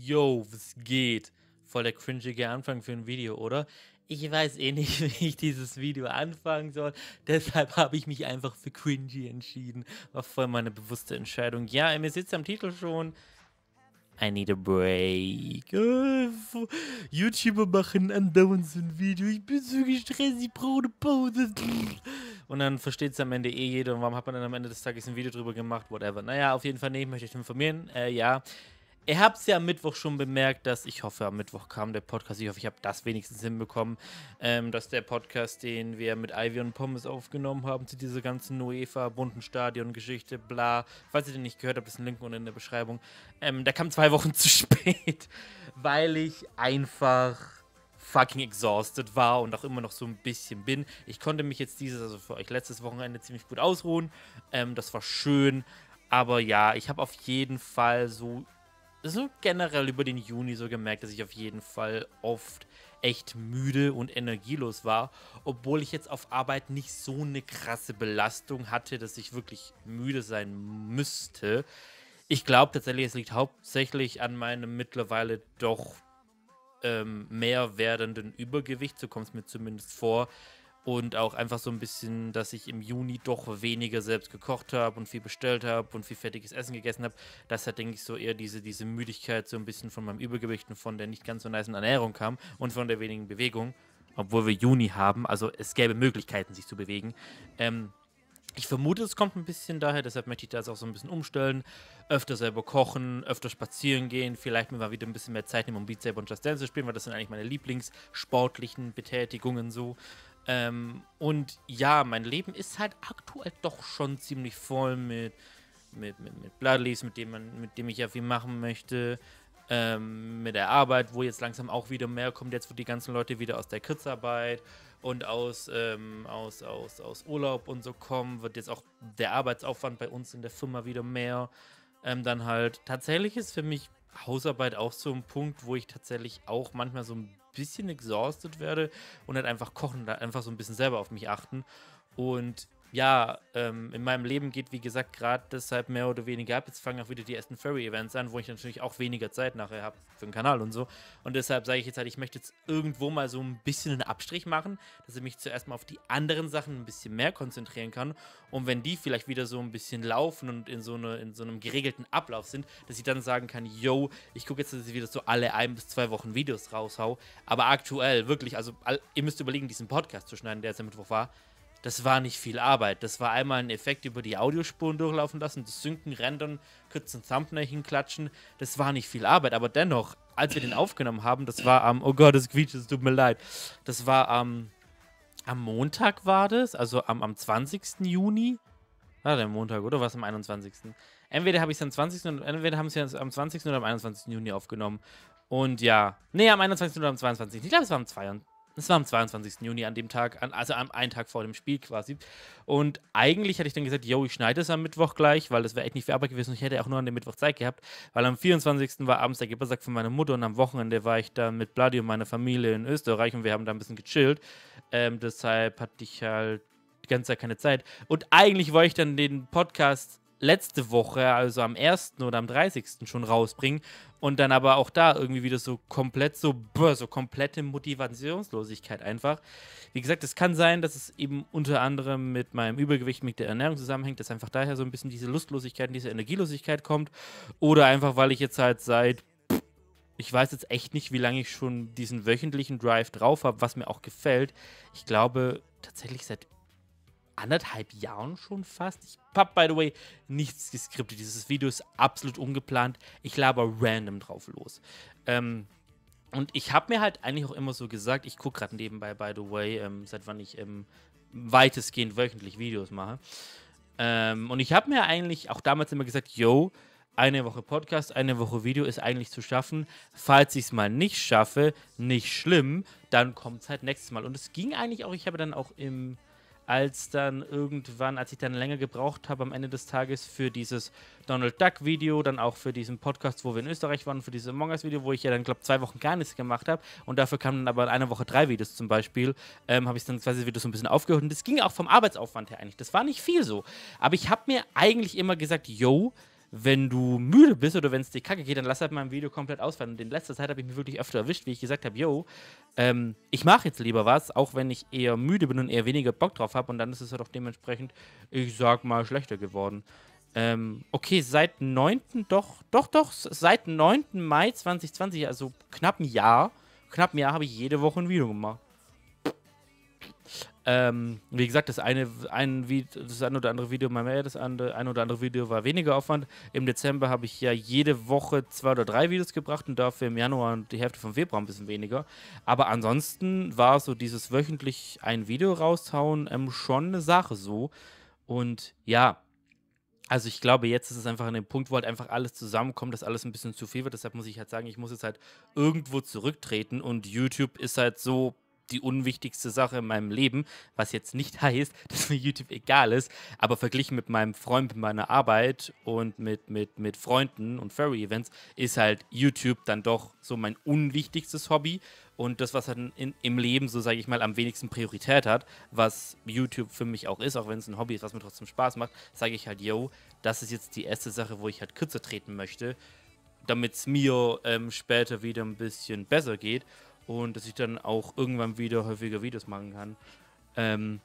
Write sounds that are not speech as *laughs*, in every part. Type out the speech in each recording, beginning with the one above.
Yo, was geht? Voll der cringige Anfang für ein Video, oder? Ich weiß eh nicht, *laughs* wie ich dieses Video anfangen soll. Deshalb habe ich mich einfach für cringy entschieden. War voll meine bewusste Entscheidung. Ja, mir sitzt am Titel schon. I need a break. Äh, YouTuber machen andauernd so ein Video. Ich bin so gestresst, ich brauche eine Pause. Und dann versteht es am Ende eh jeder. Und warum hat man dann am Ende des Tages ein Video drüber gemacht? Whatever. Naja, auf jeden Fall, nee, ich möchte euch informieren. Äh, ja, Ihr habt es ja am Mittwoch schon bemerkt, dass ich hoffe, am Mittwoch kam der Podcast. Ich hoffe, ich habe das wenigstens hinbekommen, ähm, dass der Podcast, den wir mit Ivy und Pommes aufgenommen haben, zu dieser ganzen UEFA, bunten Stadion-Geschichte, bla. Falls ihr den nicht gehört habt, ist ein Link unten in der Beschreibung. Ähm, der kam zwei Wochen *laughs* zu spät, weil ich einfach fucking exhausted war und auch immer noch so ein bisschen bin. Ich konnte mich jetzt dieses, also für euch letztes Wochenende ziemlich gut ausruhen. Ähm, das war schön. Aber ja, ich habe auf jeden Fall so so generell über den Juni so gemerkt, dass ich auf jeden Fall oft echt müde und energielos war, obwohl ich jetzt auf Arbeit nicht so eine krasse Belastung hatte, dass ich wirklich müde sein müsste. Ich glaube tatsächlich, es liegt hauptsächlich an meinem mittlerweile doch ähm, mehr werdenden Übergewicht, so kommt es mir zumindest vor, und auch einfach so ein bisschen, dass ich im Juni doch weniger selbst gekocht habe und viel bestellt habe und viel fertiges Essen gegessen habe. Das hat, denke ich, so eher diese, diese Müdigkeit so ein bisschen von meinem Übergewicht und von der nicht ganz so nice Ernährung kam und von der wenigen Bewegung. Obwohl wir Juni haben, also es gäbe Möglichkeiten, sich zu bewegen. Ähm, ich vermute, es kommt ein bisschen daher, deshalb möchte ich das auch so ein bisschen umstellen. Öfter selber kochen, öfter spazieren gehen, vielleicht mir mal wieder ein bisschen mehr Zeit nehmen, um Beat Saber und Just Dance zu spielen, weil das sind eigentlich meine Lieblingssportlichen Betätigungen so. Ähm, und ja, mein Leben ist halt aktuell doch schon ziemlich voll mit, mit, mit, mit Bloodleaves, mit dem, man, mit dem ich ja viel machen möchte. Ähm, mit der Arbeit, wo jetzt langsam auch wieder mehr kommt, jetzt wo die ganzen Leute wieder aus der Kurzarbeit und aus, ähm, aus, aus, aus Urlaub und so kommen, wird jetzt auch der Arbeitsaufwand bei uns in der Firma wieder mehr. Ähm, dann halt, tatsächlich ist für mich Hausarbeit auch so ein Punkt, wo ich tatsächlich auch manchmal so ein bisschen exhausted werde und halt einfach kochen, einfach so ein bisschen selber auf mich achten. Und ja, ähm, in meinem Leben geht, wie gesagt, gerade deshalb mehr oder weniger ab. Jetzt fangen auch wieder die ersten Furry-Events an, wo ich natürlich auch weniger Zeit nachher habe für den Kanal und so. Und deshalb sage ich jetzt halt, ich möchte jetzt irgendwo mal so ein bisschen einen Abstrich machen, dass ich mich zuerst mal auf die anderen Sachen ein bisschen mehr konzentrieren kann. Und wenn die vielleicht wieder so ein bisschen laufen und in so, eine, in so einem geregelten Ablauf sind, dass ich dann sagen kann, yo, ich gucke jetzt, dass ich wieder so alle ein bis zwei Wochen Videos raushau. Aber aktuell, wirklich, also ihr müsst überlegen, diesen Podcast zu schneiden, der jetzt am Mittwoch war das war nicht viel Arbeit. Das war einmal ein Effekt über die Audiospuren durchlaufen lassen, das Synken, Rendern, kurz ein Thumbnail hinklatschen. Das war nicht viel Arbeit, aber dennoch, als wir den aufgenommen haben, das war am, oh Gott, das quietscht, es tut mir leid. Das war am, am Montag war das, also am, am 20. Juni. War der Montag, oder was am 21. Entweder habe ich es am 20. und entweder haben sie es am 20. oder am 21. Juni aufgenommen. Und ja, nee, am 21. oder am 22. Ich glaube, es war am 22. Es war am 22. Juni an dem Tag, also am einen Tag vor dem Spiel quasi. Und eigentlich hätte ich dann gesagt, yo, ich schneide es am Mittwoch gleich, weil das wäre echt nicht für Arbeit gewesen. Und ich hätte auch nur an dem Mittwoch Zeit gehabt, weil am 24. war abends der Geburtstag von meiner Mutter und am Wochenende war ich da mit Bloody und meiner Familie in Österreich und wir haben da ein bisschen gechillt. Ähm, deshalb hatte ich halt die ganze Zeit keine Zeit. Und eigentlich wollte ich dann den Podcast letzte Woche, also am 1. oder am 30. schon rausbringen und dann aber auch da irgendwie wieder so komplett so, so komplette Motivationslosigkeit einfach. Wie gesagt, es kann sein, dass es eben unter anderem mit meinem Übergewicht, mit der Ernährung zusammenhängt, dass einfach daher so ein bisschen diese Lustlosigkeit diese Energielosigkeit kommt oder einfach, weil ich jetzt halt seit ich weiß jetzt echt nicht, wie lange ich schon diesen wöchentlichen Drive drauf habe, was mir auch gefällt. Ich glaube tatsächlich seit anderthalb Jahren schon fast. Ich habe, by the way, nichts geskriptet. Dieses Video ist absolut ungeplant. Ich laber random drauf los. Ähm, und ich habe mir halt eigentlich auch immer so gesagt, ich gucke gerade nebenbei, by the way, ähm, seit wann ich ähm, weitestgehend wöchentlich Videos mache. Ähm, und ich habe mir eigentlich auch damals immer gesagt, yo, eine Woche Podcast, eine Woche Video ist eigentlich zu schaffen. Falls ich es mal nicht schaffe, nicht schlimm, dann kommt es halt nächstes Mal. Und es ging eigentlich auch, ich habe dann auch im als dann irgendwann, als ich dann länger gebraucht habe am Ende des Tages für dieses Donald Duck Video, dann auch für diesen Podcast, wo wir in Österreich waren, für dieses Among Us Video, wo ich ja dann, glaube zwei Wochen gar nichts gemacht habe und dafür kamen dann aber in einer Woche drei Videos zum Beispiel, ähm, habe ich dann quasi wieder so ein bisschen aufgehört und das ging auch vom Arbeitsaufwand her eigentlich, das war nicht viel so, aber ich habe mir eigentlich immer gesagt, yo, wenn du müde bist oder wenn es dir kacke geht, dann lass halt mal ein Video komplett ausfallen. Und in letzter Zeit habe ich mich wirklich öfter erwischt, wie ich gesagt habe, yo, ähm, ich mache jetzt lieber was, auch wenn ich eher müde bin und eher weniger Bock drauf habe. Und dann ist es halt auch dementsprechend, ich sag mal, schlechter geworden. Ähm, okay, seit 9. doch, doch, doch, seit 9. Mai 2020, also knapp ein Jahr, knapp ein Jahr habe ich jede Woche ein Video gemacht. Ähm, wie gesagt, das eine, ein, das eine oder andere Video mal mehr, das andere, ein oder andere Video war weniger Aufwand. Im Dezember habe ich ja jede Woche zwei oder drei Videos gebracht und dafür im Januar und die Hälfte vom Februar ein bisschen weniger. Aber ansonsten war so dieses wöchentlich ein Video raushauen ähm, schon eine Sache so. Und ja, also ich glaube, jetzt ist es einfach an dem Punkt, wo halt einfach alles zusammenkommt, dass alles ein bisschen zu viel wird. Deshalb muss ich halt sagen, ich muss jetzt halt irgendwo zurücktreten und YouTube ist halt so die unwichtigste Sache in meinem Leben, was jetzt nicht *laughs* heißt, dass mir YouTube egal ist, aber verglichen mit meinem Freund, mit meiner Arbeit und mit, mit, mit Freunden und Furry-Events ist halt YouTube dann doch so mein unwichtigstes Hobby und das, was halt in, im Leben, so sage ich mal, am wenigsten Priorität hat, was YouTube für mich auch ist, auch wenn es ein Hobby ist, was mir trotzdem Spaß macht, sage ich halt, yo, das ist jetzt die erste Sache, wo ich halt kürzer treten möchte, damit es mir ähm, später wieder ein bisschen besser geht und dass ich dann auch irgendwann wieder häufiger Videos machen kann. Ähm,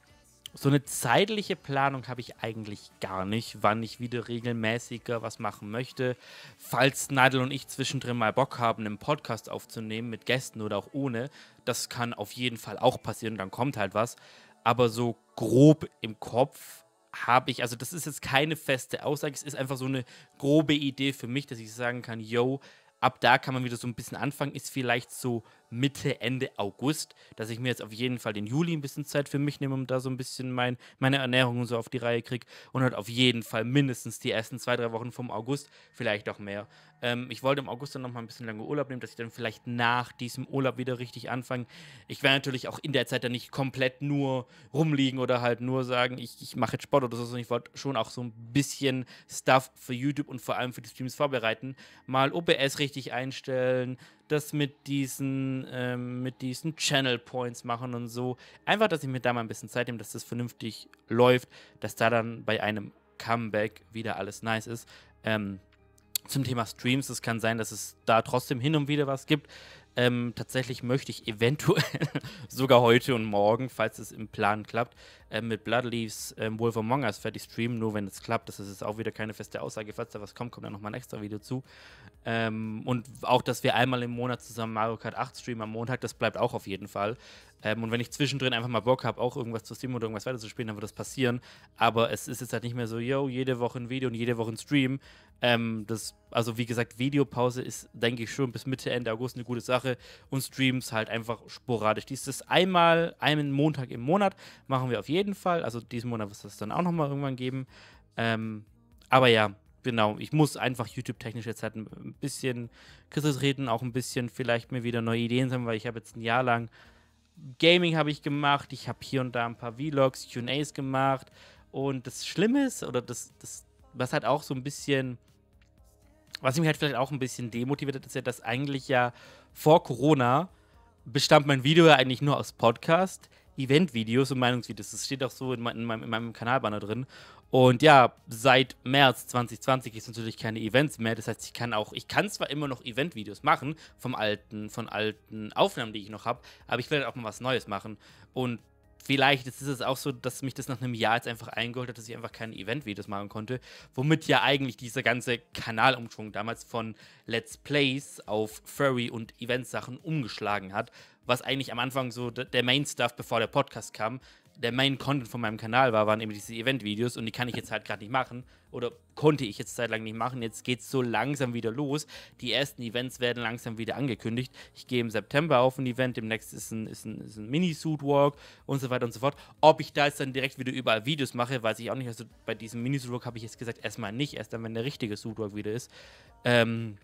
so eine zeitliche Planung habe ich eigentlich gar nicht, wann ich wieder regelmäßiger was machen möchte. Falls Nadel und ich zwischendrin mal Bock haben, einen Podcast aufzunehmen mit Gästen oder auch ohne, das kann auf jeden Fall auch passieren, dann kommt halt was. Aber so grob im Kopf habe ich, also das ist jetzt keine feste Aussage, es ist einfach so eine grobe Idee für mich, dass ich sagen kann, yo, ab da kann man wieder so ein bisschen anfangen, ist vielleicht so Mitte, Ende August, dass ich mir jetzt auf jeden Fall den Juli ein bisschen Zeit für mich nehme, um da so ein bisschen mein, meine Ernährung und so auf die Reihe kriege und halt auf jeden Fall mindestens die ersten zwei, drei Wochen vom August, vielleicht auch mehr. Ähm, ich wollte im August dann noch mal ein bisschen lange Urlaub nehmen, dass ich dann vielleicht nach diesem Urlaub wieder richtig anfange. Ich werde natürlich auch in der Zeit dann nicht komplett nur rumliegen oder halt nur sagen, ich, ich mache jetzt Sport oder so, sondern ich wollte schon auch so ein bisschen Stuff für YouTube und vor allem für die Streams vorbereiten. Mal OBS richtig einstellen, das mit diesen, ähm, mit diesen Channel Points machen und so. Einfach, dass ich mir da mal ein bisschen Zeit nehme, dass das vernünftig läuft, dass da dann bei einem Comeback wieder alles nice ist. Ähm, zum Thema Streams, es kann sein, dass es da trotzdem hin und wieder was gibt. Ähm, tatsächlich möchte ich eventuell *laughs* sogar heute und morgen, falls es im Plan klappt, äh, mit Bloodleaves ähm, Wolf Among Us fertig streamen. Nur wenn es klappt, das ist jetzt auch wieder keine feste Aussage. Falls da was kommt, kommt dann nochmal ein extra Video zu. Ähm, und auch, dass wir einmal im Monat zusammen Mario Kart 8 streamen am Montag, das bleibt auch auf jeden Fall. Ähm, und wenn ich zwischendrin einfach mal Bock habe, auch irgendwas zu streamen oder irgendwas weiter zu spielen, dann wird das passieren. Aber es ist jetzt halt nicht mehr so, yo, jede Woche ein Video und jede Woche ein Stream. Ähm, das, also wie gesagt, Videopause ist, denke ich, schon bis Mitte, Ende August eine gute Sache. Und Streams halt einfach sporadisch. Dies ist einmal, einen Montag im Monat machen wir auf jeden Fall. Also diesen Monat wird es dann auch nochmal irgendwann geben. Ähm, aber ja, genau, ich muss einfach YouTube-technisch jetzt halt ein bisschen kürzer reden, auch ein bisschen vielleicht mir wieder neue Ideen sammeln, weil ich habe jetzt ein Jahr lang Gaming habe ich gemacht, ich habe hier und da ein paar Vlogs, QAs gemacht und das Schlimme ist, oder das, das, was halt auch so ein bisschen, was mich halt vielleicht auch ein bisschen demotiviert hat, ist ja, dass eigentlich ja vor Corona bestand mein Video ja eigentlich nur aus Podcast, Event-Videos und Meinungsvideos. Das steht auch so in, meinem, in meinem Kanalbanner drin. Und ja, seit März 2020 ist natürlich keine Events mehr. Das heißt, ich kann auch, ich kann zwar immer noch Event-Videos machen vom alten, von alten Aufnahmen, die ich noch habe, aber ich will auch mal was Neues machen. Und vielleicht ist es auch so, dass mich das nach einem Jahr jetzt einfach eingeholt hat, dass ich einfach keine Event-Videos machen konnte. Womit ja eigentlich dieser ganze Kanalumschwung damals von Let's Plays auf Furry und Event-Sachen umgeschlagen hat. Was eigentlich am Anfang so der Main-Stuff, bevor der Podcast kam, der Main-Content von meinem Kanal war, waren eben diese Event-Videos und die kann ich jetzt halt gerade nicht machen. Oder konnte ich jetzt zeitlang nicht machen. Jetzt geht es so langsam wieder los. Die ersten Events werden langsam wieder angekündigt. Ich gehe im September auf ein Event, demnächst ist ein, ist ein, ist ein Mini-Suit-Walk und so weiter und so fort. Ob ich da jetzt dann direkt wieder überall Videos mache, weiß ich auch nicht. Also bei diesem Mini-Suit-Walk habe ich jetzt gesagt, erstmal nicht, erst dann, wenn der richtige Suit-Walk wieder ist. Ähm,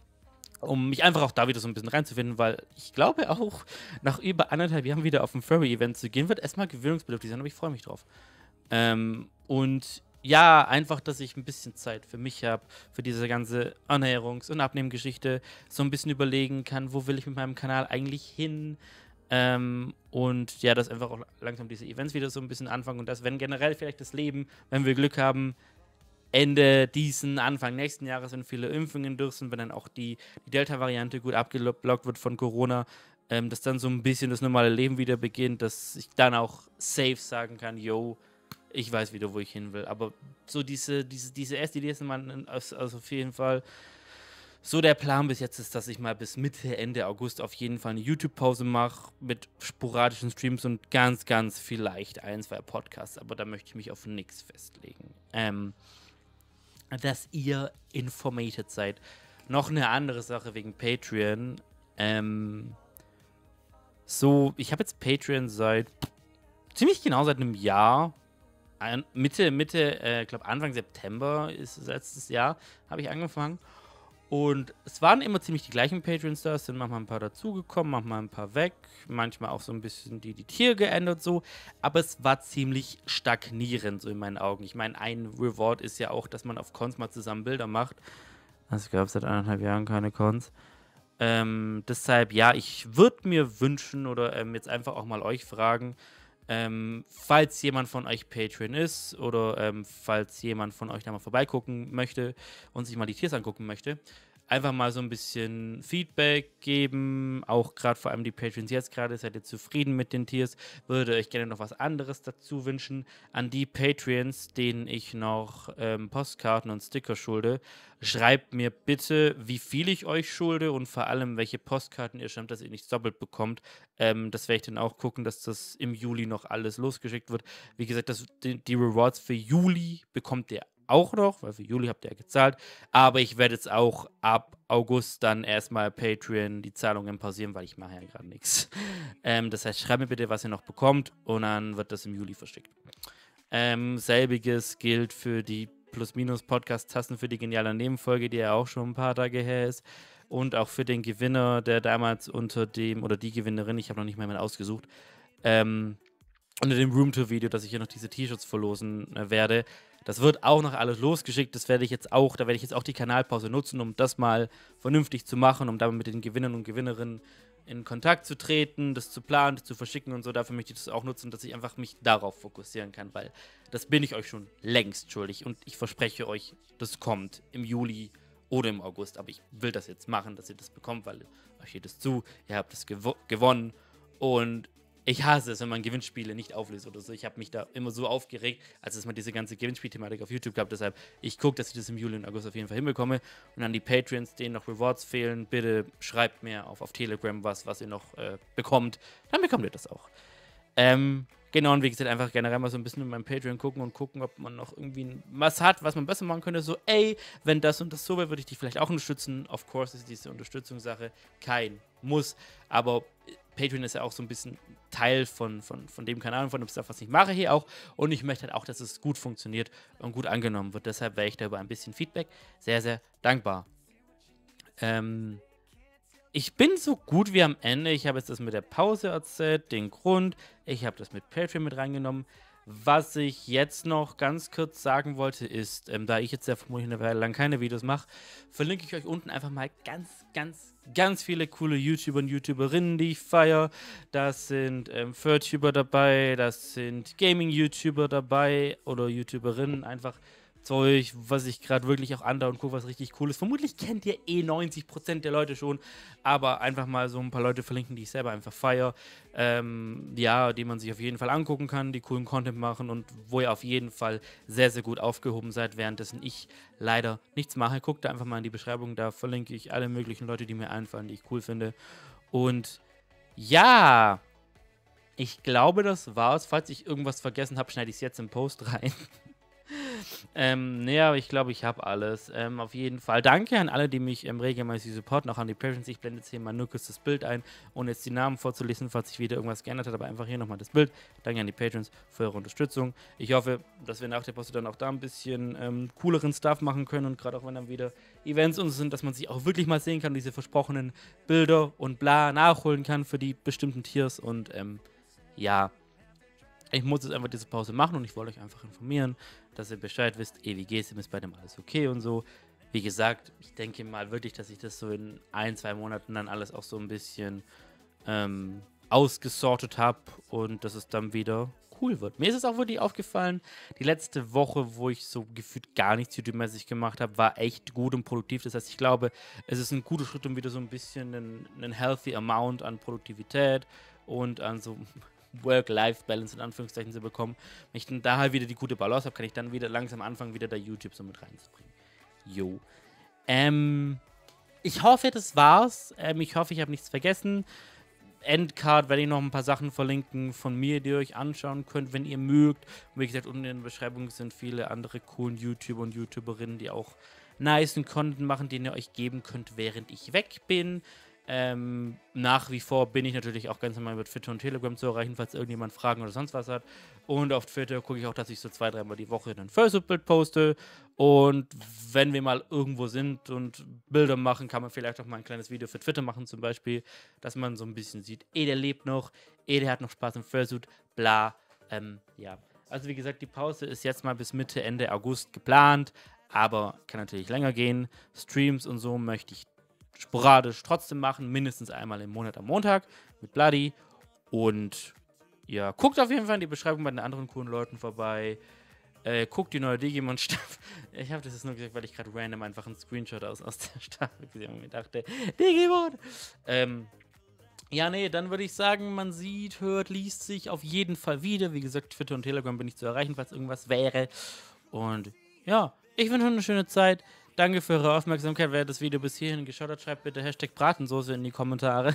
um mich einfach auch da wieder so ein bisschen reinzufinden, weil ich glaube auch, nach über anderthalb Jahren wieder auf ein Furry-Event zu gehen, wird erstmal gewöhnungsbedürftig sein, aber ich freue mich drauf. Ähm, und ja, einfach, dass ich ein bisschen Zeit für mich habe, für diese ganze Annäherungs- und Abnehmgeschichte, so ein bisschen überlegen kann, wo will ich mit meinem Kanal eigentlich hin. Ähm, und ja, dass einfach auch langsam diese Events wieder so ein bisschen anfangen und dass, wenn generell vielleicht das Leben, wenn wir Glück haben, Ende diesen, Anfang nächsten Jahres, wenn viele Impfungen durch sind, wenn dann auch die, die Delta-Variante gut abgeblockt wird von Corona, ähm, dass dann so ein bisschen das normale Leben wieder beginnt, dass ich dann auch safe sagen kann, yo, ich weiß wieder, wo ich hin will. Aber so diese, diese, diese Idee ist man also auf jeden Fall so der Plan bis jetzt ist, dass ich mal bis Mitte, Ende August auf jeden Fall eine YouTube-Pause mache mit sporadischen Streams und ganz, ganz vielleicht ein, zwei Podcasts. Aber da möchte ich mich auf nichts festlegen. Ähm, dass ihr informated seid. Noch eine andere Sache wegen Patreon. Ähm, so, ich habe jetzt Patreon seit ziemlich genau seit einem Jahr. Mitte, Mitte, äh, glaube Anfang September ist es letztes Jahr, habe ich angefangen. Und es waren immer ziemlich die gleichen Patreons da, es sind manchmal ein paar dazugekommen, manchmal ein paar weg, manchmal auch so ein bisschen die, die Tier geändert so, aber es war ziemlich stagnierend so in meinen Augen. Ich meine, ein Reward ist ja auch, dass man auf Cons mal zusammen Bilder macht. Es gab seit eineinhalb Jahren keine Cons. Ähm, deshalb, ja, ich würde mir wünschen oder ähm, jetzt einfach auch mal euch fragen, ähm, falls jemand von euch Patreon ist oder ähm, falls jemand von euch da mal vorbeigucken möchte und sich mal die Tiers angucken möchte, einfach mal so ein bisschen Feedback geben. Auch gerade vor allem die Patreons jetzt gerade, seid ihr zufrieden mit den Tiers? Würde euch gerne noch was anderes dazu wünschen. An die Patreons, denen ich noch ähm, Postkarten und Sticker schulde, schreibt mir bitte, wie viel ich euch schulde und vor allem, welche Postkarten ihr schreibt, dass ihr nichts doppelt bekommt. Ähm, das werde ich dann auch gucken, dass das im Juli noch alles losgeschickt wird. Wie gesagt, das, die, die Rewards für Juli bekommt ihr auch noch, weil für Juli habt ihr ja gezahlt. Aber ich werde jetzt auch ab August dann erstmal Patreon die Zahlungen pausieren, weil ich mache ja gerade nichts. *laughs* Ähm, das heißt, schreibt mir bitte, was ihr noch bekommt und dann wird das im Juli verschickt. Ähm, selbiges gilt für die Plus-Minus-Podcast-Tassen für die geniale Nebenfolge, die ja auch schon ein paar Tage her ist. Und auch für den Gewinner, der damals unter dem, oder die Gewinnerin, ich habe noch nicht mal mehr ausgesucht, ähm, unter dem Roomtour-Video, dass ich hier noch diese T-Shirts verlosen äh, werde. Das wird auch noch alles losgeschickt. Das werde ich jetzt auch, da werde ich jetzt auch die Kanalpause nutzen, um das mal vernünftig zu machen, um damit mit den Gewinnern und Gewinnerinnen in Kontakt zu treten, das zu planen, das zu verschicken und so. Dafür möchte ich das auch nutzen, dass ich einfach mich darauf fokussieren kann, weil das bin ich euch schon längst schuldig und ich verspreche euch, das kommt im Juli oder im August. Aber ich will das jetzt machen, dass ihr das bekommt, weil euch steht es zu, ihr habt es gew gewonnen und ich hasse es, wenn man Gewinnspiele nicht auflöst oder so. Ich habe mich da immer so aufgeregt, als es mal diese ganze Gewinnspielthematik auf YouTube gab. Deshalb, ich gucke, dass ich das im Juli und August auf jeden Fall hinbekomme. Und an die Patreons, denen noch Rewards fehlen, bitte schreibt mir auf, auf Telegram was, was ihr noch äh, bekommt. Dann bekommt ihr das auch. Ähm, genau, und wie gesagt, einfach generell mal so ein bisschen in meinem Patreon gucken und gucken, ob man noch irgendwie was hat, was man besser machen könnte. So, ey, wenn das und das so wäre, würde ich dich vielleicht auch unterstützen. Of course ist diese Unterstützungssache kein Muss, aber Patreon ist ja auch so ein bisschen Teil von, von, von dem Kanal und von dem Stuff, was ich mache hier auch. Und ich möchte halt auch, dass es gut funktioniert und gut angenommen wird. Deshalb wäre ich da über ein bisschen Feedback sehr, sehr dankbar. Ähm, ich bin so gut wie am Ende. Ich habe jetzt das mit der Pause erzählt, den Grund. Ich habe das mit Patreon mit reingenommen. Was ich jetzt noch ganz kurz sagen wollte, ist, ähm, da ich jetzt ja vermutlich eine Weile lang keine Videos mache, verlinke ich euch unten einfach mal ganz, ganz, ganz viele coole YouTuber und YouTuberinnen, die ich feiere. Das sind ähm, Furtuber dabei, das sind Gaming-YouTuber dabei oder YouTuberinnen, einfach Zeug, was ich gerade wirklich auch andauernd gucke, was richtig cool ist. Vermutlich kennt ihr eh 90% der Leute schon, aber einfach mal so ein paar Leute verlinken, die ich selber einfach feiere. Ähm, ja, die man sich auf jeden Fall angucken kann, die coolen Content machen und wo ihr auf jeden Fall sehr, sehr gut aufgehoben seid, währenddessen ich leider nichts mache. Guckt da einfach mal in die Beschreibung, da verlinke ich alle möglichen Leute, die mir einfallen, die ich cool finde. Und ja, ich glaube, das war's. Falls ich irgendwas vergessen habe, schneide ich es jetzt im Post rein. *laughs* ähm, nee, ich glaube, ich habe alles. Ähm, auf jeden Fall. Danke an alle, die mich ähm, regelmäßig supporten, auch an die Patrons. Ich blende jetzt hier mal nur kurz das Bild ein, ohne jetzt die Namen vorzulesen, falls sich wieder irgendwas geändert hat, aber einfach hier nochmal das Bild. Danke an die Patrons für eure Unterstützung. Ich hoffe, dass wir nach der Poste dann auch da ein bisschen ähm, cooleren Stuff machen können und gerade auch wenn dann wieder Events und so sind, dass man sich auch wirklich mal sehen kann, diese versprochenen Bilder und bla nachholen kann für die bestimmten Tiers und ähm, ja, ich muss jetzt einfach diese Pause machen und ich wollte euch einfach informieren, dass ihr Bescheid wisst, geht's ihm, ist bei dem alles okay und so. Wie gesagt, ich denke mal wirklich, dass ich das so in ein, zwei Monaten dann alles auch so ein bisschen ähm, ausgesortet habe und dass es dann wieder cool wird. Mir ist es auch wirklich aufgefallen, die letzte Woche, wo ich so gefühlt gar nichts YouTube-mäßig gemacht habe, war echt gut und produktiv. Das heißt, ich glaube, es ist ein guter Schritt, um wieder so ein bisschen einen, einen healthy Amount an Produktivität und an so Work-Life-Balance in Anführungszeichen zu bekommen. Wenn ich dann da halt wieder die gute Balance habe, kann ich dann wieder langsam anfangen, wieder da YouTube so mit reinzubringen. Jo. Ähm, ich hoffe, das war's. Ähm, ich hoffe, ich habe nichts vergessen. Endcard werde ich noch ein paar Sachen verlinken von mir, die ihr euch anschauen könnt, wenn ihr mögt. Und wie gesagt, unten in der Beschreibung sind viele andere coolen YouTuber und YouTuberinnen, die auch nice Content machen, den ihr euch geben könnt, während ich weg bin. Ähm, nach wie vor bin ich natürlich auch ganz normal mit Twitter und Telegram zu erreichen, falls irgendjemand Fragen oder sonst was hat. Und auf Twitter gucke ich auch, dass ich so zwei, dreimal die Woche ein First-Bild poste. Und wenn wir mal irgendwo sind und Bilder machen, kann man vielleicht auch mal ein kleines Video für Twitter machen, zum Beispiel, dass man so ein bisschen sieht, eh, der lebt noch, eh, der hat noch Spaß im Fursuit, bla. Ähm, ja. Also wie gesagt, die Pause ist jetzt mal bis Mitte, Ende August geplant, aber kann natürlich länger gehen. Streams und so möchte ich sporadisch trotzdem machen, mindestens einmal im Monat am Montag mit Bloody. Und ja, guckt auf jeden Fall in die Beschreibung bei den anderen coolen Leuten vorbei. Äh, guckt die neue Digimon-Staffel. *laughs* Ich habe das jetzt nur gesagt, weil ich gerade random einfach einen Screenshot aus, aus der Staffel gesehen habe und mir dachte, Digimon! Ähm, ja, nee, dann würde ich sagen, man sieht, hört, liest sich auf jeden Fall wieder. Wie gesagt, Twitter und Telegram bin ich zu erreichen, falls irgendwas wäre. Und ja, ich wünsche euch eine schöne Zeit. Danke für eure Aufmerksamkeit. Wer das Video bis hierhin geschaut hat, schreibt bitte Hashtag Bratensoße in die Kommentare.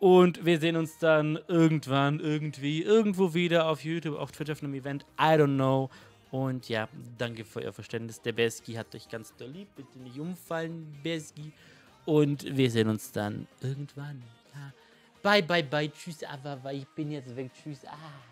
Und wir sehen uns dann irgendwann, irgendwie, irgendwo wieder auf YouTube, auf Twitter auf einem Event. I don't know. Und ja, danke für euer Verständnis. Der Beski hat euch ganz doll lieb. Bitte nicht umfallen, Beski. Und wir sehen uns dann irgendwann. Ja. Bye, bye, bye. Tschüss, aber ich bin jetzt weg. Tschüss. Ah.